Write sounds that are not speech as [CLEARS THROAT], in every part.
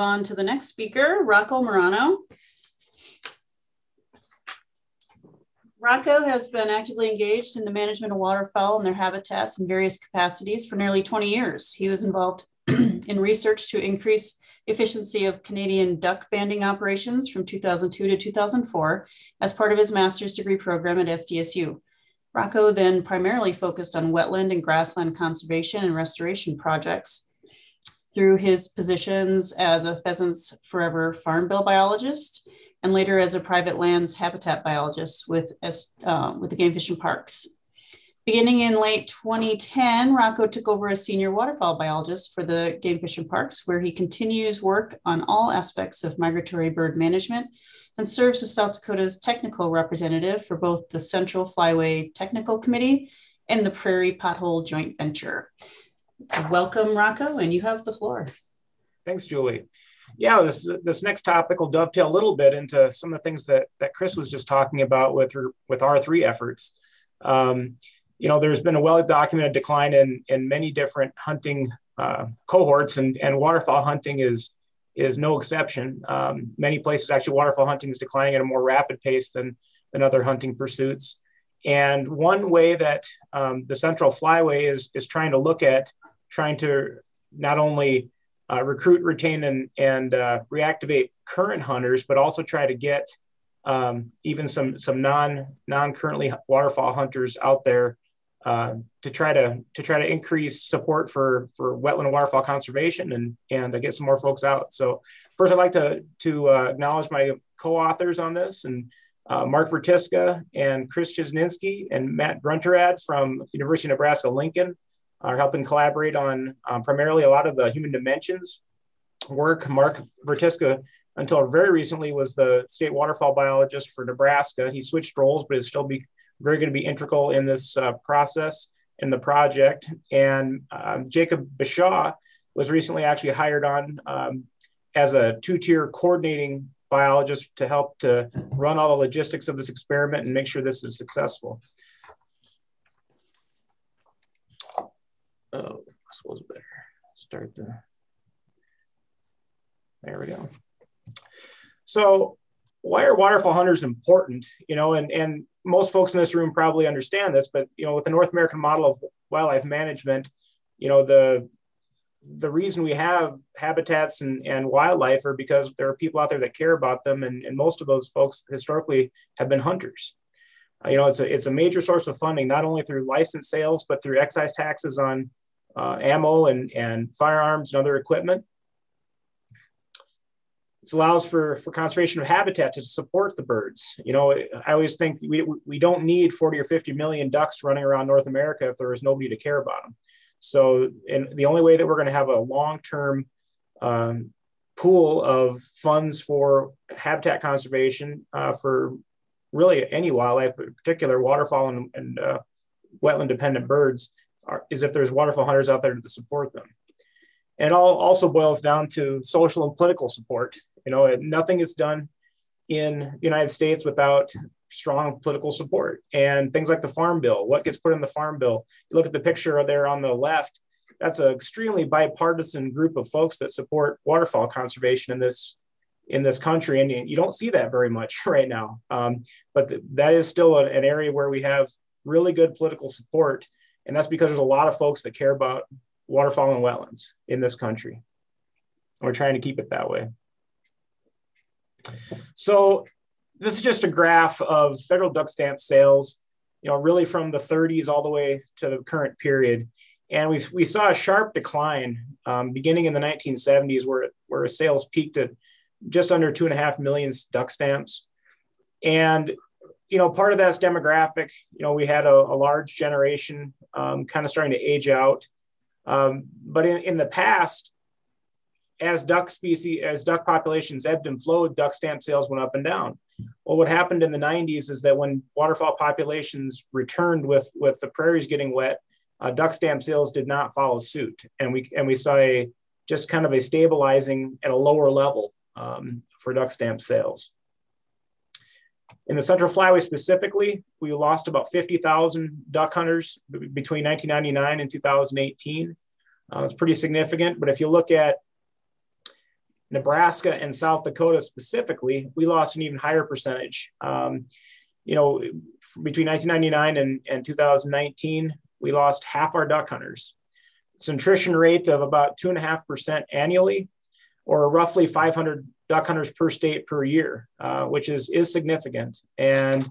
on to the next speaker, Rocco Murano. Rocco has been actively engaged in the management of waterfowl and their habitats in various capacities for nearly 20 years. He was involved [CLEARS THROAT] in research to increase efficiency of Canadian duck banding operations from 2002 to 2004 as part of his master's degree program at SDSU. Rocco then primarily focused on wetland and grassland conservation and restoration projects through his positions as a Pheasants Forever farm bill biologist and later as a private lands habitat biologist with, uh, with the Game Fish and Parks. Beginning in late 2010, Rocco took over as senior waterfowl biologist for the Game Fish and Parks, where he continues work on all aspects of migratory bird management and serves as South Dakota's technical representative for both the Central Flyway Technical Committee and the Prairie Pothole Joint Venture. Welcome, Rocco, and you have the floor. Thanks, Julie yeah, this this next topic will dovetail a little bit into some of the things that that Chris was just talking about with with R three efforts. Um, you know, there's been a well documented decline in in many different hunting uh, cohorts, and and waterfowl hunting is is no exception. Um, many places actually waterfowl hunting is declining at a more rapid pace than than other hunting pursuits. And one way that um, the Central Flyway is is trying to look at trying to not only uh, recruit, retain, and, and uh, reactivate current hunters, but also try to get um, even some some non non currently waterfowl hunters out there uh, to try to to try to increase support for for wetland and waterfowl conservation and and get some more folks out. So first, I'd like to to uh, acknowledge my co-authors on this and. Uh, Mark Vrtiska and Chris Chizinski and Matt Gruntorad from University of Nebraska Lincoln are helping collaborate on um, primarily a lot of the human dimensions work. Mark Vrtiska, until very recently, was the state waterfowl biologist for Nebraska. He switched roles, but is still be very going to be integral in this uh, process in the project. And um, Jacob Bashaw was recently actually hired on um, as a two-tier coordinating biologist to help to run all the logistics of this experiment and make sure this is successful. I better start the, there we go. So why are waterfowl hunters important? You know, and, and most folks in this room probably understand this, but, you know, with the North American model of wildlife management, you know, the, the reason we have habitats and, and wildlife are because there are people out there that care about them. And, and most of those folks historically have been hunters. Uh, you know, it's a, it's a major source of funding, not only through license sales, but through excise taxes on uh, ammo and, and firearms and other equipment. This allows for, for conservation of habitat to support the birds. You know, I always think we, we don't need 40 or 50 million ducks running around North America if there is nobody to care about them. So, and the only way that we're going to have a long-term um, pool of funds for habitat conservation uh, for really any wildlife, but in particular waterfowl and, and uh, wetland dependent birds, are, is if there's waterfowl hunters out there to support them. And it all also boils down to social and political support. You know, nothing is done in the United States without strong political support. And things like the Farm Bill, what gets put in the Farm Bill? You look at the picture there on the left, that's an extremely bipartisan group of folks that support waterfowl conservation in this in this country, and you don't see that very much [LAUGHS] right now. Um, but th- that is still an area where we have really good political support and that's because there's a lot of folks that care about waterfowl and wetlands in this country. And we're trying to keep it that way. So this is just a graph of federal duck stamp sales, you know, really from the 30s all the way to the current period. And we, we saw a sharp decline um, beginning in the 1970s where, where sales peaked at just under two and a half million duck stamps. And you know, part of that's demographic. You know, we had a, a large generation um, kind of starting to age out. Um, but in, in the past, as duck species, as duck populations ebbed and flowed, duck stamp sales went up and down. Well, what happened in the 90s is that when waterfowl populations returned with, with the prairies getting wet, uh, duck stamp sales did not follow suit. And we, and we saw a, just kind of a stabilizing at a lower level um, for duck stamp sales. In the Central Flyway specifically, we lost about 50,000 duck hunters between 1999 and 2018. Uh, it's pretty significant, but if you look at Nebraska and South Dakota specifically, we lost an even higher percentage. Um, you know, between 1999 and, and 2019, we lost half our duck hunters. It's an attrition rate of about two and a half percent annually, or roughly 500 duck hunters per state per year, uh, which is is significant. And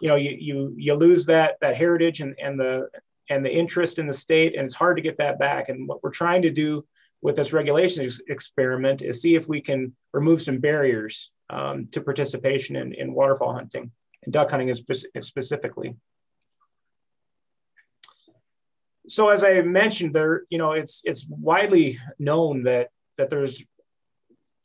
you know, you you you lose that that heritage and and the and the interest in the state, and it's hard to get that back. And what we're trying to do with this regulation experiment is see if we can remove some barriers um, to participation in, in waterfowl hunting and duck hunting is specifically. So as I mentioned, there, you know, it's it's widely known that that there's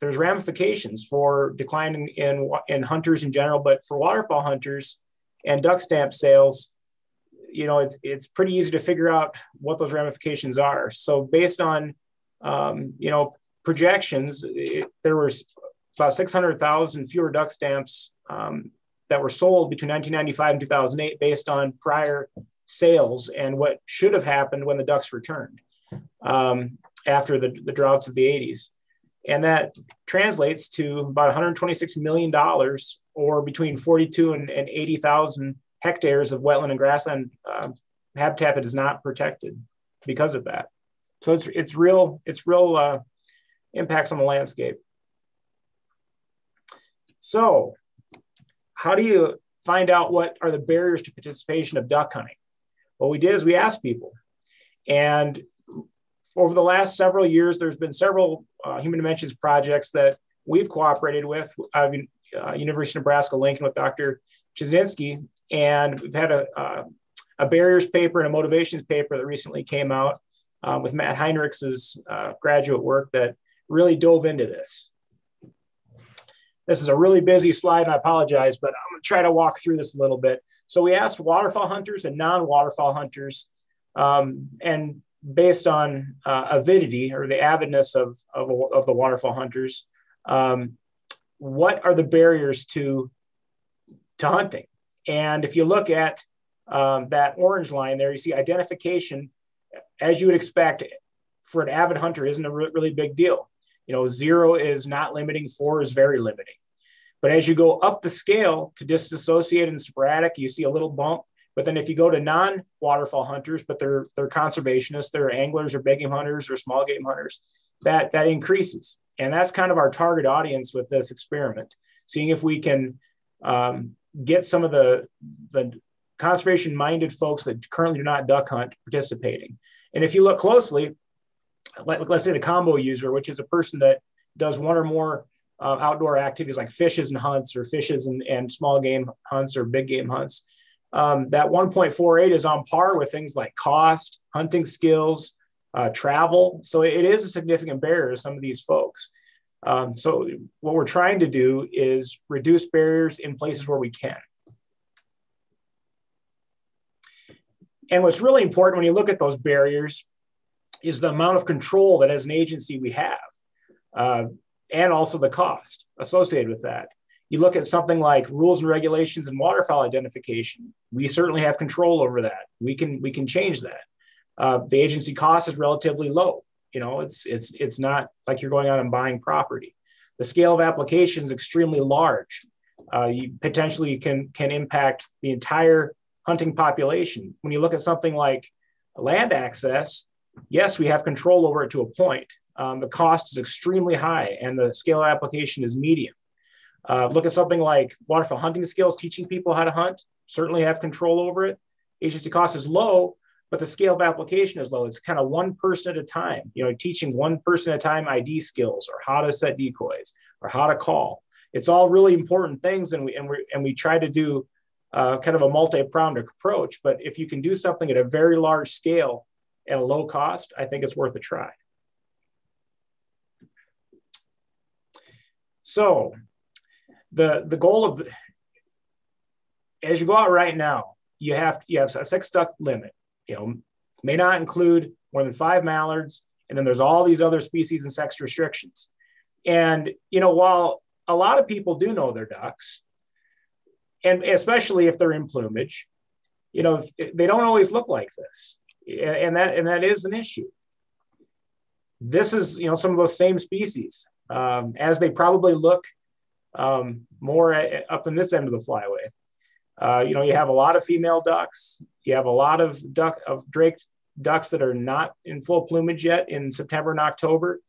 there's ramifications for declining in in hunters in general, but for waterfowl hunters and duck stamp sales, you know, it's it's pretty easy to figure out what those ramifications are. So based on um, you know projections, it, there was about 600,000 fewer duck stamps um, that were sold between 1995 and 2008 based on prior sales and what should have happened when the ducks returned um, after the, the droughts of the 80s. And that translates to about $126 million or between 42 and, and 80,000 hectares of wetland and grassland uh, habitat that is not protected because of that. So it's, it's real, it's real uh, impacts on the landscape. So how do you find out what are the barriers to participation of duck hunting? What we did is we asked people. And over the last several years, there's been several uh, human dimensions projects that we've cooperated with. Mean, uh, University of Nebraska Lincoln with Dr. Chizinski, and we've had a, uh, a barriers paper and a motivations paper that recently came out uh, with Matt Heinrichs' uh, graduate work that really dove into this. This is a really busy slide, and I apologize, but I'm going to try to walk through this a little bit. So we asked waterfowl hunters and non-waterfowl hunters, um, and based on uh, avidity or the avidness of, of, of the waterfowl hunters, um, what are the barriers to, to hunting? And if you look at um, that orange line there, you see identification, as you would expect for an avid hunter, isn't a re- really big deal. You know, zero is not limiting, four is very limiting. But as you go up the scale to disassociated and sporadic, you see a little bump. But then if you go to non-waterfowl hunters, but they're they're conservationists, they're anglers or big game hunters or small game hunters, that that increases. And that's kind of our target audience with this experiment, seeing if we can um, get some of the the conservation minded folks that currently do not duck hunt participating. And if you look closely, let, us say the combo user, which is a person that does one or more uh, outdoor activities like fishes and hunts or fishes and, and small game hunts or big game hunts. Um, that 1.48 is on par with things like cost, hunting skills, uh, travel. So it is a significant barrier to some of these folks. Um, so what we're trying to do is reduce barriers in places where we can. And what's really important when you look at those barriers is the amount of control that as an agency we have. Uh, and also the cost associated with that. You look at something like rules and regulations and waterfowl identification. We certainly have control over that. We can we can change that. Uh, the agency cost is relatively low. You know, it's it's it's not like you're going out and buying property. The scale of application is extremely large. Uh, you potentially can can impact the entire hunting population. When you look at something like land access, yes, we have control over it to a point, um, the cost is extremely high and the scale of application is medium. Uh, look at something like waterfowl hunting skills, teaching people how to hunt, certainly have control over it. Agency cost is low, but the scale of application is low. It's kind of one person at a time, you know, teaching one person at a time ID skills or how to set decoys or how to call. It's all really important things, and we and we and we try to do uh, kind of a multi-pronged approach. But if you can do something at a very large scale at a low cost, I think it's worth a try. So the the goal of the, as you go out right now, you have you have a six duck limit. You know, may not include more than five mallards, and then there's all these other species and sex restrictions. And you know, while a lot of people do know their ducks, and especially if they're in plumage, you know, they don't always look like this, and that and that is an issue. This is you know some of those same species um, as they probably look um, more at, up in this end of the flyway. Uh, you know, you have a lot of female ducks. You have a lot of duck of drake ducks that are not in full plumage yet in September and October,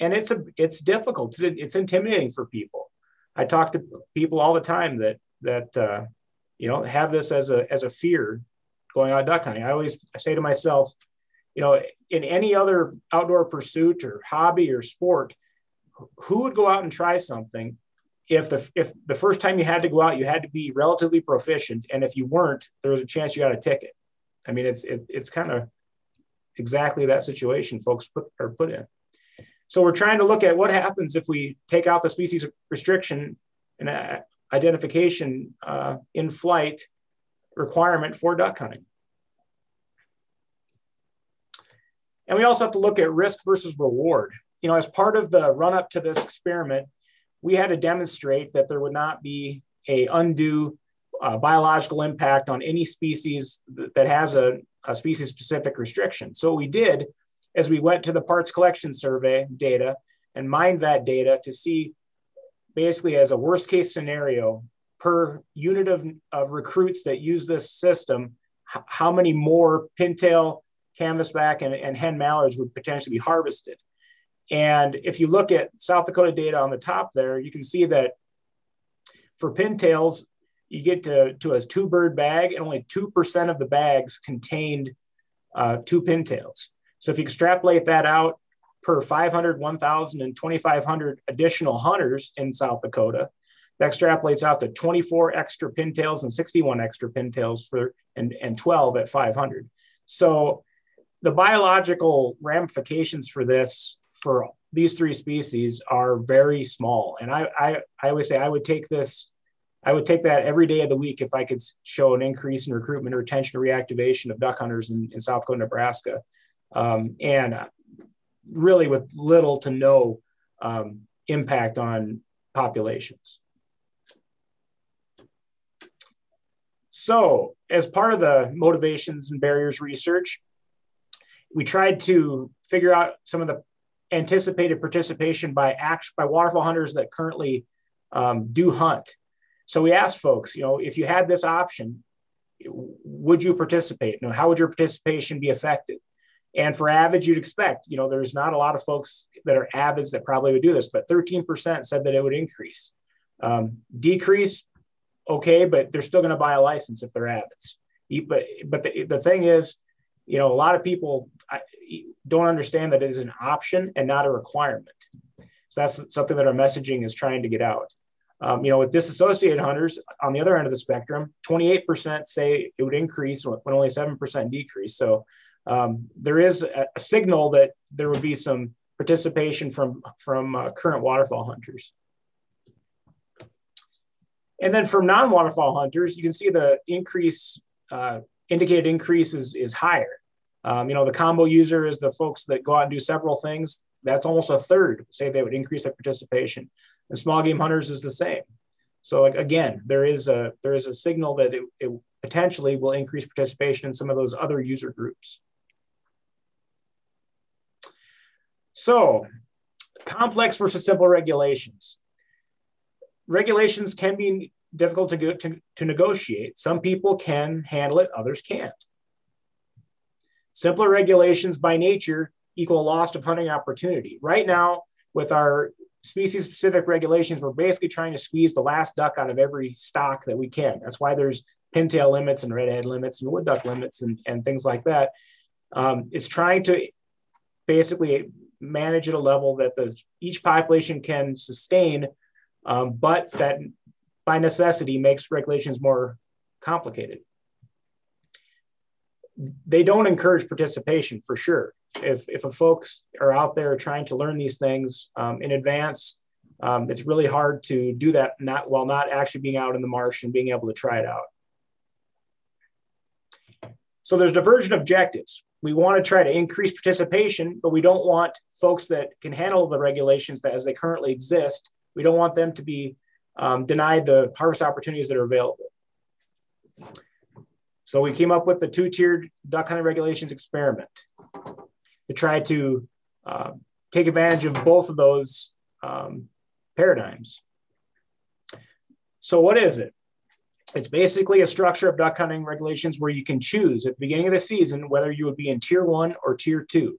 and it's a it's difficult. It's, it's intimidating for people. I talk to people all the time that that uh, you know have this as a as a fear going out duck hunting. I always say to myself, you know, in any other outdoor pursuit or hobby or sport, who would go out and try something if the if the first time you had to go out, you had to be relatively proficient, and if you weren't, there was a chance you got a ticket. I mean, it's it, it's kind of exactly that situation folks put are put in. So we're trying to look at what happens if we take out the species restriction and uh, identification uh, in flight requirement for duck hunting. And we also have to look at risk versus reward. You know, as part of the run up to this experiment, we had to demonstrate that there would not be a undue uh, biological impact on any species that has a, a species specific restriction. So what we did is we went to the parts collection survey data and mined that data to see basically as a worst case scenario per unit of, of recruits that use this system, how many more pintail, canvasback, and, and hen mallards would potentially be harvested. And if you look at South Dakota data on the top there, you can see that for pintails, you get to, to a two bird bag and only 2% of the bags contained uh, two pintails. So if you extrapolate that out per 500, 1,000, and 2,500 additional hunters in South Dakota, that extrapolates out to 24 extra pintails and 61 extra pintails for and, and 12 at 500. So the biological ramifications for this for these three species are very small. And I, I, I always say I would take this, I would take that every day of the week if I could show an increase in recruitment, or retention, or reactivation of duck hunters in, in South Dakota, Nebraska. Um, and really with little to no um, impact on populations. So as part of the motivations and barriers research, we tried to figure out some of the anticipated participation by act by waterfowl hunters that currently um, do hunt. So we asked folks, you know, if you had this option, would you participate? You know, how would your participation be affected? And for avids, you'd expect, you know, there's not a lot of folks that are avids that probably would do this, but 13% said that it would increase. Um, decrease, okay, but they're still going to buy a license if they're avids. But but the, the thing is, you know, a lot of people don't understand that it is an option and not a requirement. So that's something that our messaging is trying to get out. Um, you know, with disassociated hunters on the other end of the spectrum, 28% say it would increase when only 7% decrease. So um, there is a, signal that there would be some participation from, from uh, current waterfowl hunters. And then from non-waterfowl hunters, you can see the increase, uh, indicated increase is, is higher. Um, you know, the combo user is the folks that go out and do several things. That's almost a third say they would increase their participation. And small game hunters is the same. So like, again, there is a there is a signal that it, it potentially will increase participation in some of those other user groups. So complex versus simple regulations. Regulations can be difficult to, go, to, to negotiate. Some people can handle it, others can't. Simpler regulations by nature equal loss of hunting opportunity. Right now, with our species specific regulations, we're basically trying to squeeze the last duck out of every stock that we can. That's why there's pintail limits and redhead limits and wood duck limits and, and things like that. Um, it's trying to basically manage at a level that the each population can sustain, um, but that by necessity makes regulations more complicated they don't encourage participation for sure. If, if folks are out there trying to learn these things um, in advance, um, it's really hard to do that not while not actually being out in the marsh and being able to try it out. So there's divergent objectives. We want to try to increase participation, but we don't want folks that can handle the regulations that as they currently exist. We don't want them to be um, denied the harvest opportunities that are available. So we came up with the two-tiered duck hunting regulations experiment to try to uh, take advantage of both of those um, paradigms. So what is it? It's basically a structure of duck hunting regulations where you can choose at the beginning of the season whether you would be in tier one or tier two.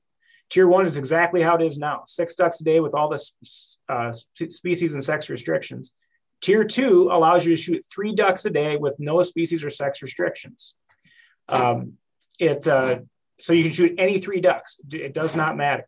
Tier one is exactly how it is now six ducks a day with all the uh, species and sex restrictions. Tier two allows you to shoot three ducks a day with no species or sex restrictions. Um, it uh, so you can shoot any three ducks. It does not matter.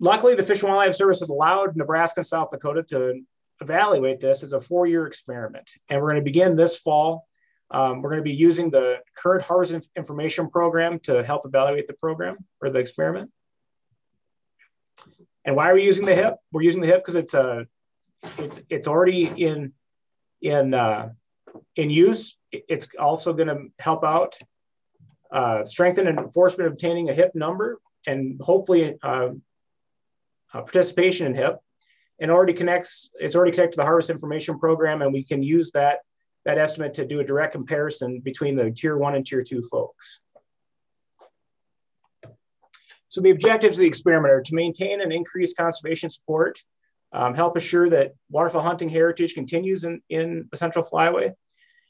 Luckily, the Fish and Wildlife Service has allowed Nebraska and South Dakota to evaluate this as a four-year experiment, and we're going to begin this fall. Um, we're going to be using the current harvest information program to help evaluate the program or the experiment. And why are we using the hip? We're using the hip because it's a it's it's already in in uh, in use. It's also going to help out uh, strengthen and enforcement obtaining a hip number and hopefully uh, participation in HIP. And already connects. It's already connected to the Harvest Information Program, and we can use that that estimate to do a direct comparison between the tier one and tier two folks. So the objectives of the experiment are to maintain and increase conservation support, um, help assure that waterfowl hunting heritage continues in, in the Central Flyway,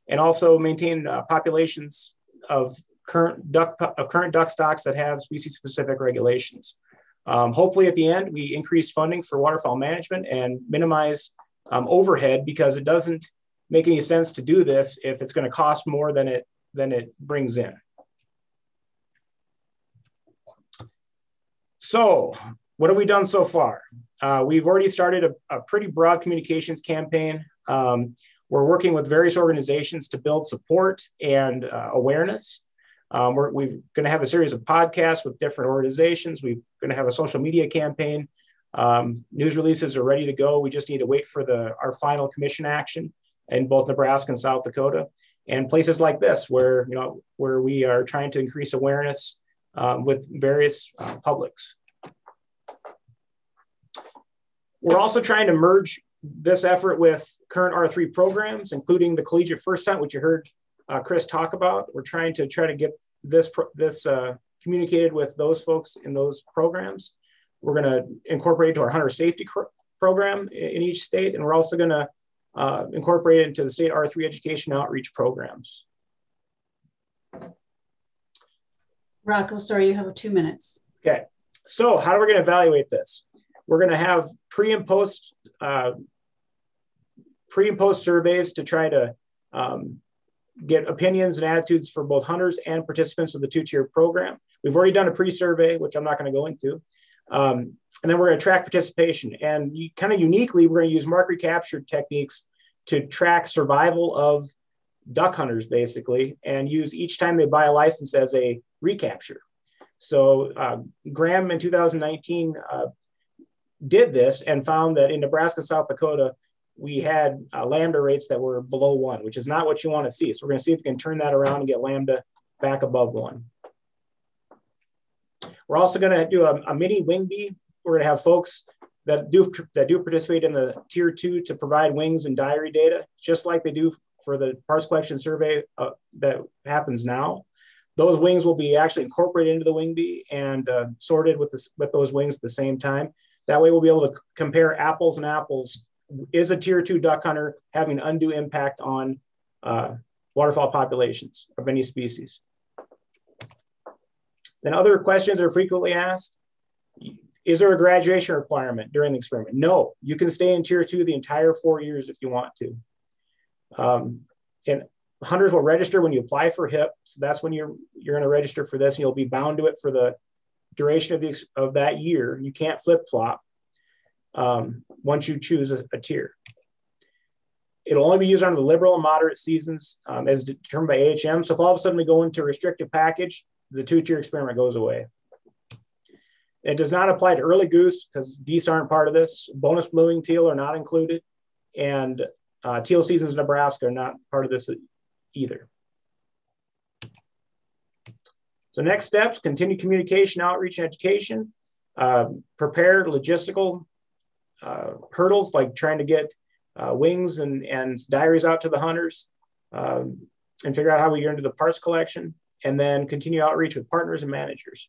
and also maintain uh, populations of current duck of current duck stocks that have species-specific regulations. Um, hopefully, at the end, we increase funding for waterfowl management and minimize um, overhead because it doesn't make any sense to do this if it's going to cost more than it than it brings in. So, what have we done so far? Uh, we've already started a, a, pretty broad communications campaign. Um, we're working with various organizations to build support and uh, awareness. Um, we're, we're going to have a series of podcasts with different organizations. We're going to have a social media campaign. Um, news releases are ready to go. We just need to wait for the our final commission action in both Nebraska and South Dakota, and places like this where you know where we are trying to increase awareness um, with various uh, publics. We're also trying to merge this effort with current R3 programs, including the Collegiate First Hunt, which you heard uh, Chris talk about. We're trying to try to get this, this uh, communicated with those folks in those programs. We're going to incorporate into our hunter safety program in each state, and we're also going to uh, incorporate it into the state R3 education outreach programs. Rocco, sorry, you have two minutes. Okay, so how are we going to evaluate this? We're going to have pre and post uh, pre and post surveys to try to um, get opinions and attitudes for both hunters and participants of the two-tier program. We've already done a pre-survey, which I'm not going to go into. Um, and then we're going to track participation. And kind of uniquely, we're going to use mark recapture techniques to track survival of duck hunters, basically, and use each time they buy a license as a recapture. So uh, Graham in 2019 uh, did this and found that in Nebraska, South Dakota, we had uh, lambda rates that were below one, which is not what you want to see. So we're going to see if we can turn that around and get lambda back above one. We're also going to do a, a mini wing bee. We're going to have folks that do that do participate in the tier two to provide wings and diary data, just like they do for the parts collection survey uh, that happens now. Those wings will be actually incorporated into the wing bee and uh, sorted with, this, with those wings at the same time. That way we'll be able to compare apples and apples is a tier two duck hunter having undue impact on uh, populations of any species? Then other questions are frequently asked. Is there a graduation requirement during the experiment? No, you can stay in tier two the entire four years if you want to. Um, and hunters will register when you apply for HIP. So that's when you're, you're gonna register for this and you'll be bound to it for the duration of, the, of that year. You can't flip flop um, once you choose a, a, tier. It'll only be used under the liberal and moderate seasons um, as determined by AHM. So if all of a sudden we go into a restricted package, the two-tier experiment goes away. It does not apply to early goose because geese aren't part of this. Bonus blue-winged teal are not included. And uh, teal seasons in Nebraska are not part of this either. So next steps, continue communication, outreach, and education. Uh, prepare logistical uh, hurdles like trying to get uh, wings and, and diaries out to the hunters um, and figure out how we get into the parts collection and then continue outreach with partners and managers.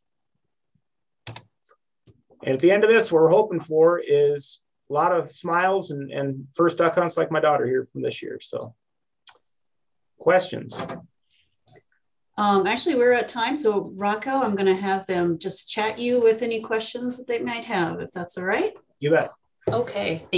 And at the end of this, what we're hoping for is a lot of smiles and, and first duck hunts like my daughter here from this year. So, questions? Um, actually, we're at time. So, Rocco, I'm going to have them just chat you with any questions that they might have, if that's all right. You bet. Okay. Thank